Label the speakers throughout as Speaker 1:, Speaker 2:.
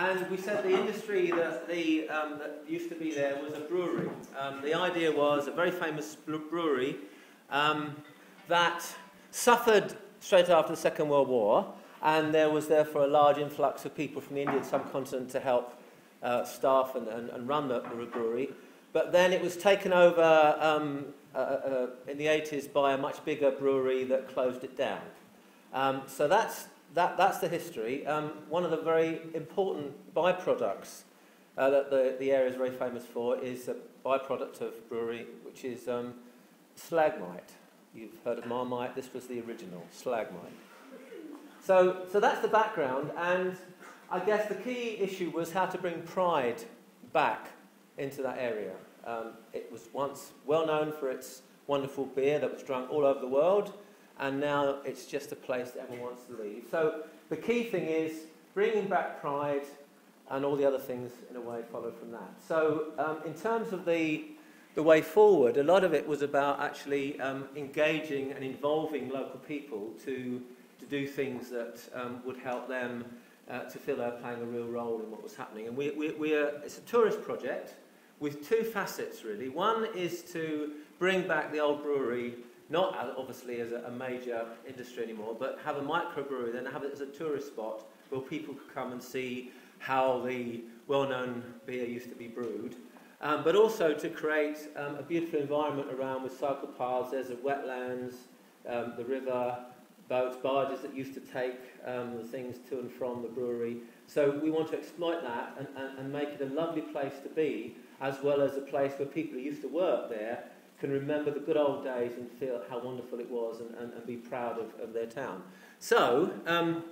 Speaker 1: and we said the industry that, the, um, that used to be there was a brewery. Um, the idea was a very famous brewery um, that suffered straight after the Second World War, and there was therefore a large influx of people from the Indian subcontinent to help uh, staff and, and, and run the, the brewery. But then it was taken over um, uh, uh, in the 80s by a much bigger brewery that closed it down. Um, so that's, that, that's the history. Um, one of the very important byproducts uh, that the, the area is very famous for is a byproduct of brewery, which is um, slagmite. You've heard of Marmite, this was the original, slagmite. So, so that's the background, and I guess the key issue was how to bring pride back into that area. Um, it was once well known for its wonderful beer that was drunk all over the world, and now it's just a place that everyone wants to leave. So the key thing is bringing back pride, and all the other things, in a way, follow from that. So um, in terms of the the way forward, a lot of it was about actually um, engaging and involving local people to, to do things that um, would help them uh, to feel they're playing a real role in what was happening. And we, we, we are, it's a tourist project with two facets, really. One is to bring back the old brewery, not obviously as a, a major industry anymore, but have a microbrewery, then have it as a tourist spot where people could come and see how the well-known beer used to be brewed. Um, but also to create um, a beautiful environment around with cycle paths. There's the wetlands, um, the river, boats, barges that used to take um, the things to and from the brewery. So we want to exploit that and, and, and make it a lovely place to be, as well as a place where people who used to work there can remember the good old days and feel how wonderful it was and, and, and be proud of, of their town. So um,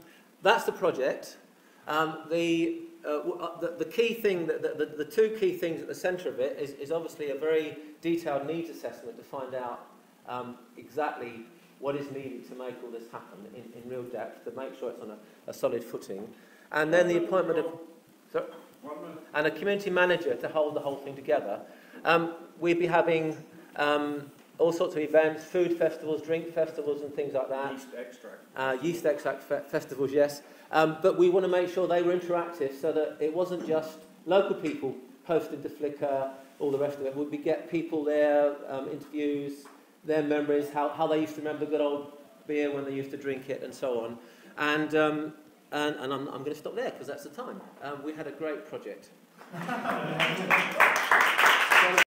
Speaker 1: that's the project. Um, the uh, uh, the, the, key thing, that, the, the, the, two key things at the centre of it is, is obviously a very detailed needs assessment to find out um, exactly what is needed to make all this happen in, in real depth, to make sure it's on a, a solid footing. And then the appointment of... Sorry? And a community manager to hold the whole thing together. Um, we'd be having um, all sorts of events, food festivals, drink festivals and things like that.
Speaker 2: Yeast extract.
Speaker 1: Uh, yeast extract fe- festivals, yes. Um, but we want to make sure they were interactive so that it wasn't just local people posted to Flickr, all the rest of it. Would We'd get people there, um, interviews, their memories, how, how they used to remember good old beer when they used to drink it, and so on. And, um, and, and I'm, I'm going to stop there because that's the time. Um, we had a great project.